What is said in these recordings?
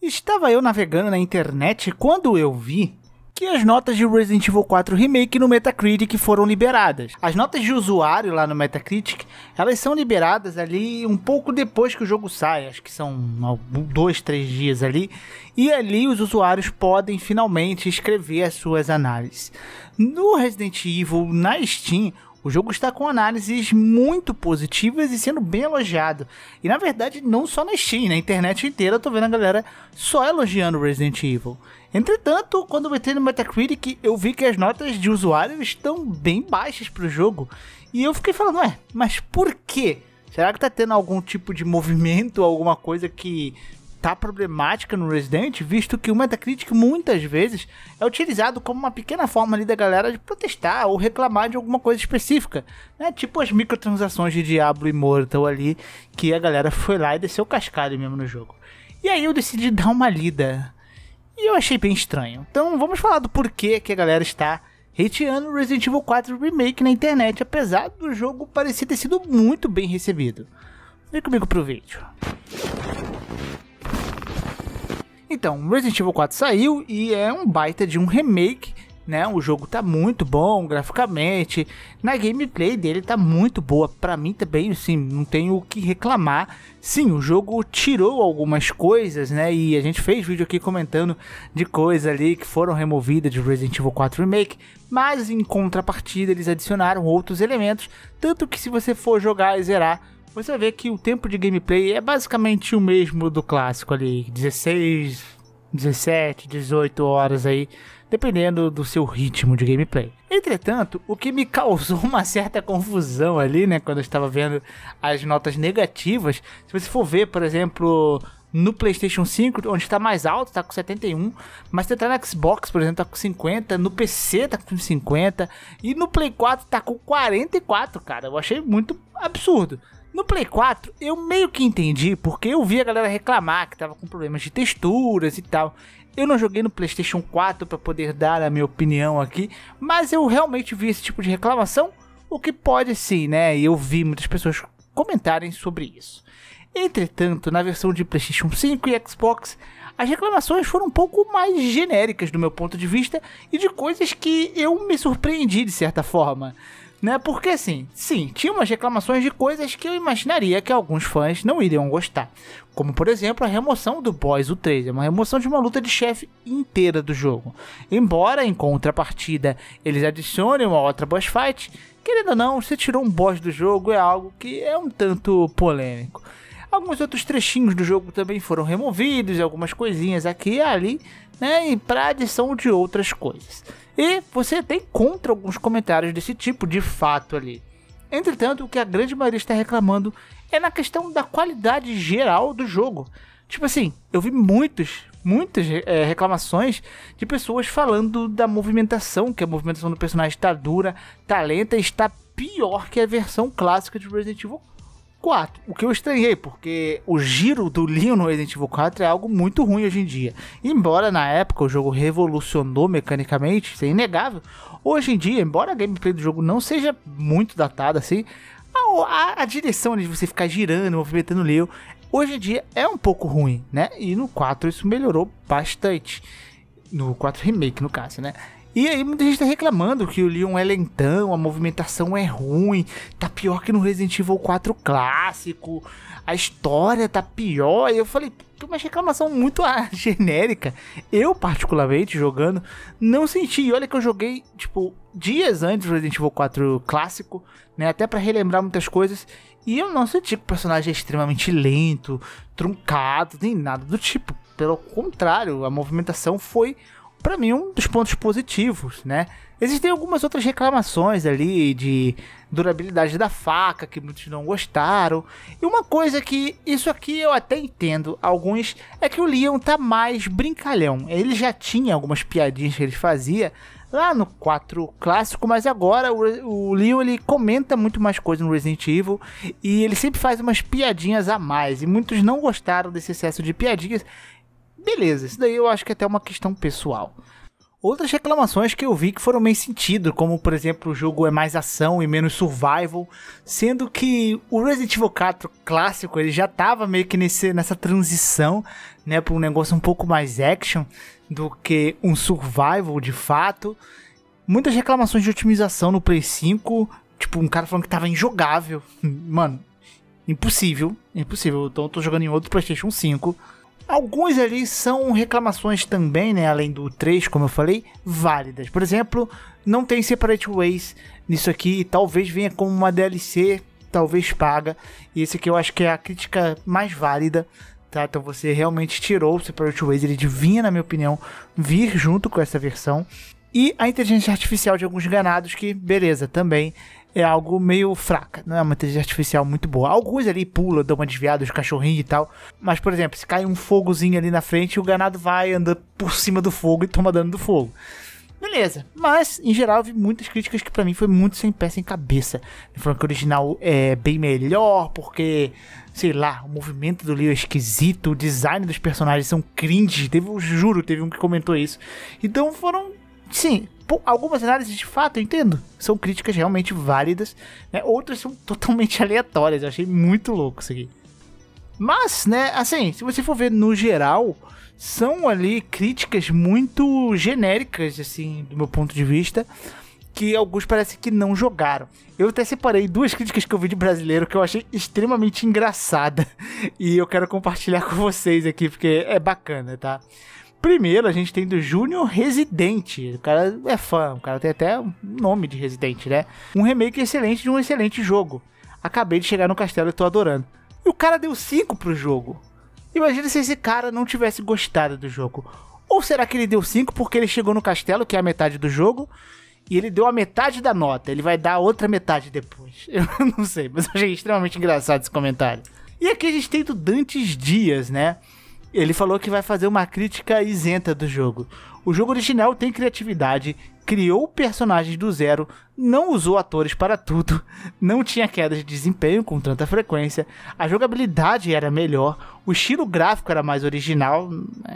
Estava eu navegando na internet quando eu vi que as notas de Resident Evil 4 Remake no Metacritic foram liberadas. As notas de usuário lá no Metacritic, elas são liberadas ali um pouco depois que o jogo sai, acho que são dois, três dias ali, e ali os usuários podem finalmente escrever as suas análises. No Resident Evil, na Steam, o jogo está com análises muito positivas e sendo bem elogiado. E na verdade, não só na Steam, na internet inteira eu tô vendo a galera só elogiando Resident Evil. Entretanto, quando eu entrei no Metacritic, eu vi que as notas de usuário estão bem baixas pro jogo. E eu fiquei falando, ué, mas por quê? Será que tá tendo algum tipo de movimento, alguma coisa que tá problemática no Resident, visto que o Metacritic muitas vezes é utilizado como uma pequena forma ali da galera de protestar ou reclamar de alguma coisa específica, né? Tipo as microtransações de Diablo Immortal ali, que a galera foi lá e desceu cascalho mesmo no jogo. E aí eu decidi dar uma lida. E eu achei bem estranho. Então vamos falar do porquê que a galera está hateando Resident Evil 4 Remake na internet, apesar do jogo parecer ter sido muito bem recebido. Vem comigo pro vídeo. Então, Resident Evil 4 saiu e é um baita de um remake, né? O jogo tá muito bom graficamente, na gameplay dele tá muito boa. Para mim também, assim, não tenho o que reclamar. Sim, o jogo tirou algumas coisas, né? E a gente fez vídeo aqui comentando de coisas ali que foram removidas de Resident Evil 4 Remake, mas em contrapartida eles adicionaram outros elementos, tanto que se você for jogar e zerar você ver que o tempo de gameplay é basicamente o mesmo do clássico ali, 16, 17, 18 horas aí, dependendo do seu ritmo de gameplay. Entretanto, o que me causou uma certa confusão ali, né, quando eu estava vendo as notas negativas, se você for ver, por exemplo, no PlayStation 5, onde está mais alto, está com 71, mas você tá no Xbox, por exemplo, tá com 50, no PC tá com 50 e no Play 4 tá com 44, cara. Eu achei muito absurdo. No Play 4, eu meio que entendi, porque eu vi a galera reclamar que tava com problemas de texturas e tal. Eu não joguei no PlayStation 4 para poder dar a minha opinião aqui, mas eu realmente vi esse tipo de reclamação, o que pode sim, né? E eu vi muitas pessoas comentarem sobre isso. Entretanto, na versão de PlayStation 5 e Xbox, as reclamações foram um pouco mais genéricas do meu ponto de vista e de coisas que eu me surpreendi de certa forma né? Porque assim, sim, tinha umas reclamações de coisas que eu imaginaria que alguns fãs não iriam gostar. Como por exemplo a remoção do boss, o 3, é uma remoção de uma luta de chefe inteira do jogo. Embora em contrapartida eles adicionem uma outra boss fight, querendo ou não, você tirou um boss do jogo é algo que é um tanto polêmico. Alguns outros trechinhos do jogo também foram removidos, algumas coisinhas aqui e ali, né? E para adição de outras coisas. E você tem contra alguns comentários desse tipo de fato ali. Entretanto, o que a grande maioria está reclamando é na questão da qualidade geral do jogo. Tipo assim, eu vi muitos, muitas é, reclamações de pessoas falando da movimentação, que a movimentação do personagem está dura, tá lenta e está pior que a versão clássica de Resident Evil 4. O que eu estranhei, porque o giro do Leon no Resident Evil 4 é algo muito ruim hoje em dia. Embora na época o jogo revolucionou mecanicamente, isso é inegável. Hoje em dia, embora a gameplay do jogo não seja muito datada assim, a, a, a direção de você ficar girando, movimentando o Leon, hoje em dia é um pouco ruim, né? E no 4 isso melhorou bastante. No 4 Remake, no caso, né? E aí muita gente tá reclamando que o Leon é lentão, a movimentação é ruim, tá pior que no Resident Evil 4 clássico, a história tá pior. E eu falei, uma reclamação muito genérica. Eu, particularmente, jogando, não senti. E olha que eu joguei, tipo, dias antes do Resident Evil 4 clássico, né? Até para relembrar muitas coisas. E eu não senti que o personagem é extremamente lento, truncado, nem nada do tipo. Pelo contrário, a movimentação foi para mim, um dos pontos positivos, né? Existem algumas outras reclamações ali de durabilidade da faca que muitos não gostaram. E uma coisa que isso aqui eu até entendo, alguns é que o Leon tá mais brincalhão. Ele já tinha algumas piadinhas que ele fazia lá no 4 clássico, mas agora o, o Leon ele comenta muito mais coisas no Resident Evil e ele sempre faz umas piadinhas a mais e muitos não gostaram desse excesso de piadinhas Beleza, isso daí eu acho que é até uma questão pessoal. Outras reclamações que eu vi que foram meio sentido, como por exemplo o jogo é mais ação e menos survival, sendo que o Resident Evil 4 clássico ele já tava meio que nesse, nessa transição, né, para um negócio um pouco mais action do que um survival de fato. Muitas reclamações de otimização no Play 5, tipo um cara falando que tava injogável, mano, impossível, impossível. Então eu tô jogando em outro PlayStation 5 Alguns ali são reclamações também, né, além do 3, como eu falei, válidas. Por exemplo, não tem Separate Ways nisso aqui, talvez venha como uma DLC, talvez paga. E esse aqui eu acho que é a crítica mais válida, tá? Então você realmente tirou o Separate Ways, ele devia, na minha opinião, vir junto com essa versão. E a inteligência artificial de alguns ganados, que beleza, também é algo meio fraca, não é uma inteligência artificial muito boa. Alguns ali pula, dão uma desviada, os cachorrinhos e tal. Mas, por exemplo, se cai um fogozinho ali na frente, o ganado vai andando por cima do fogo e toma dano do fogo. Beleza, mas em geral vi muitas críticas que para mim foi muito sem pé sem cabeça. Falando que o original é bem melhor, porque, sei lá, o movimento do Leo é esquisito, o design dos personagens são cringe. Teve, eu juro, teve um que comentou isso. Então foram, sim, algumas análises de fato eu entendo, são críticas realmente válidas, né? outras são totalmente aleatórias, eu achei muito louco isso aqui. Mas, né, assim, se você for ver no geral, são ali críticas muito genéricas, assim, do meu ponto de vista, que alguns parecem que não jogaram. Eu até separei duas críticas que eu vi de brasileiro que eu achei extremamente engraçada e eu quero compartilhar com vocês aqui porque é bacana, tá? Primeiro, a gente tem do Júnior Residente. O cara é fã, o cara tem até um nome de Residente, né? Um remake excelente de um excelente jogo. Acabei de chegar no castelo e tô adorando. E o cara deu 5 pro jogo. Imagina se esse cara não tivesse gostado do jogo. Ou será que ele deu 5 porque ele chegou no castelo, que é a metade do jogo, e ele deu a metade da nota. Ele vai dar a outra metade depois. Eu não sei, mas achei extremamente engraçado esse comentário. E aqui a gente tem do Dantes Dias, né? Ele falou que vai fazer uma crítica isenta do jogo. O jogo original tem criatividade, criou personagens do zero, não usou atores para tudo, não tinha queda de desempenho com tanta frequência, a jogabilidade era melhor, o estilo gráfico era mais original,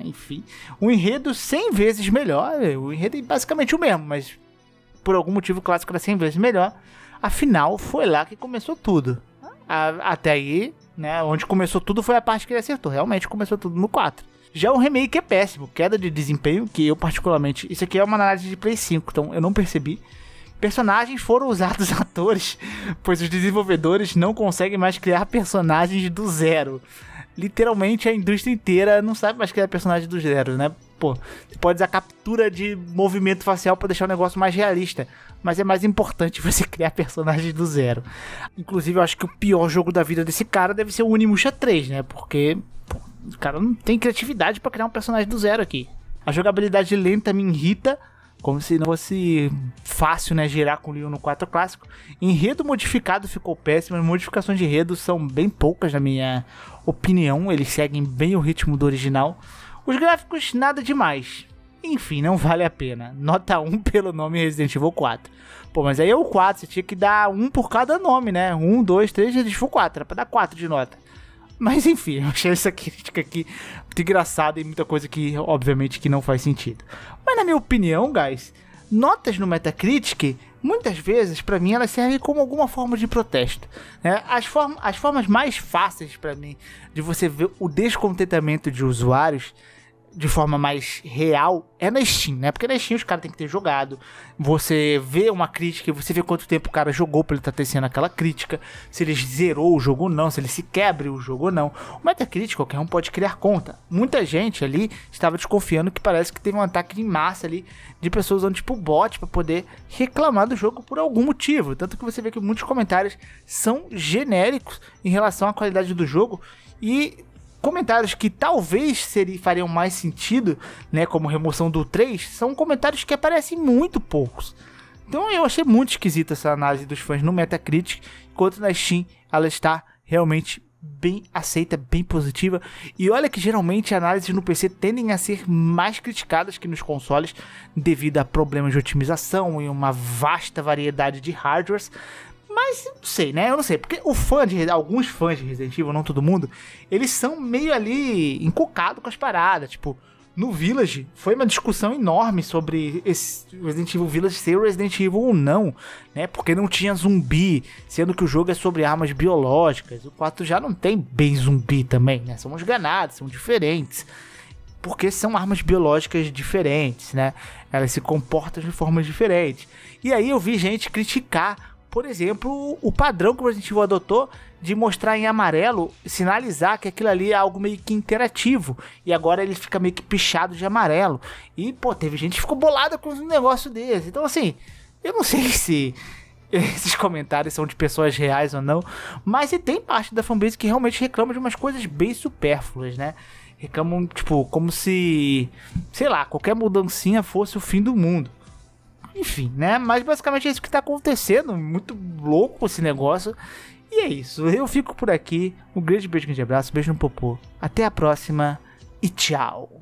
enfim, o enredo 100 vezes melhor, o enredo é basicamente o mesmo, mas por algum motivo o clássico era 100 vezes melhor. Afinal, foi lá que começou tudo. A, até aí, né? Onde começou tudo foi a parte que ele acertou. Realmente começou tudo no 4. Já o remake é péssimo, queda de desempenho, que eu particularmente. Isso aqui é uma análise de Play 5, então eu não percebi. Personagens foram usados atores, pois os desenvolvedores não conseguem mais criar personagens do zero. Literalmente a indústria inteira não sabe mais criar personagens do zero, né? Pô, você pode usar captura de movimento facial para deixar o negócio mais realista mas é mais importante você criar personagens do zero. Inclusive, eu acho que o pior jogo da vida desse cara deve ser o Unimusha 3, né? Porque pô, o cara não tem criatividade para criar um personagem do zero aqui. A jogabilidade lenta me irrita, como se não fosse fácil, né, girar com o Leon no 4 clássico. Enredo modificado ficou péssimo, as modificações de enredo são bem poucas na minha opinião, eles seguem bem o ritmo do original. Os gráficos nada demais, enfim, não vale a pena. Nota 1 pelo nome Resident Evil 4. Pô, mas aí é o 4, você tinha que dar um por cada nome, né? 1, 2, 3, Resident Evil 4, era pra dar 4 de nota. Mas enfim, eu achei essa crítica aqui muito engraçada e muita coisa que, obviamente, que não faz sentido. Mas na minha opinião, guys, notas no Metacritic, muitas vezes, para mim, elas servem como alguma forma de protesto. Né? As, form as formas mais fáceis para mim de você ver o descontentamento de usuários de forma mais real é na Steam, né? Porque na Steam os caras têm que ter jogado. Você vê uma crítica, você vê quanto tempo o cara jogou pra ele estar tá tecendo aquela crítica, se ele zerou o jogo ou não, se ele se quebra o jogo ou não. O Metacritic qualquer um pode criar conta. Muita gente ali estava desconfiando que parece que teve um ataque de massa ali de pessoas usando tipo bot para poder reclamar do jogo por algum motivo. Tanto que você vê que muitos comentários são genéricos em relação à qualidade do jogo e comentários que talvez seria, fariam mais sentido, né, como remoção do 3, são comentários que aparecem muito poucos. Então eu achei muito esquisita essa análise dos fãs no Metacritic, enquanto na Steam ela está realmente bem aceita, bem positiva. E olha que geralmente análises no PC tendem a ser mais criticadas que nos consoles devido a problemas de otimização e uma vasta variedade de hardwares. Mas não sei, né? Eu não sei. Porque o fã de alguns fãs de Resident Evil, não todo mundo, eles são meio ali encocados com as paradas. Tipo, no Village foi uma discussão enorme sobre esse Resident Evil Village ser Resident Evil ou não, né? Porque não tinha zumbi, sendo que o jogo é sobre armas biológicas. O 4 já não tem bem zumbi também, né? São uns ganados, são diferentes. Porque são armas biológicas diferentes, né? Elas se comportam de formas diferentes. E aí eu vi gente criticar, por exemplo, o padrão que o Resident Evil adotou de mostrar em amarelo, sinalizar que aquilo ali é algo meio que interativo. E agora ele fica meio que pichado de amarelo. E, pô, teve gente que ficou bolada com um negócio desse. Então, assim, eu não sei se esses comentários são de pessoas reais ou não, mas tem parte da fanbase que realmente reclama de umas coisas bem supérfluas, né? Reclamam, tipo, como se, sei lá, qualquer mudancinha fosse o fim do mundo. Enfim, né? Mas basicamente é isso que tá acontecendo. Muito louco esse negócio. E é isso, eu fico por aqui. Um grande beijo, grande abraço, beijo no popô. Até a próxima e tchau.